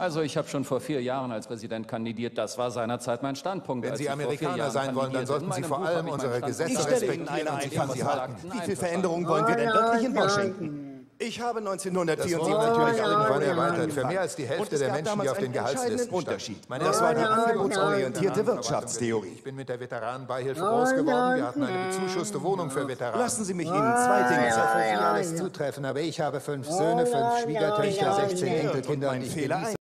Also ich habe schon vor vier Jahren als Präsident kandidiert. Das war seinerzeit mein Standpunkt. Wenn als Sie Amerikaner sein wollen, dann sollten Sie vor Buch allem unsere Gesetze respektieren und sich an sie halten. Wie viel Veränderungen Veränderung wollen wir denn wirklich in Washington? Ich habe Das 1974 natürlich irgendwann erweitert. Für mehr als die Hälfte der Menschen, die auf den Gehaltslisten. Unterschied. Meine Das war die angebotsorientierte Wirtschaftstheorie. Ich bin mit der Veteranenbeihilfe groß geworden. Wir hatten eine bezuschusste Wohnung für Veteranen. Lassen Sie mich Ihnen zwei Dinge sagen. Sie alles zutreffen, aber ich habe fünf Söhne, fünf Schwiegertöchter, 16. Enkelkinder Und ich Fehler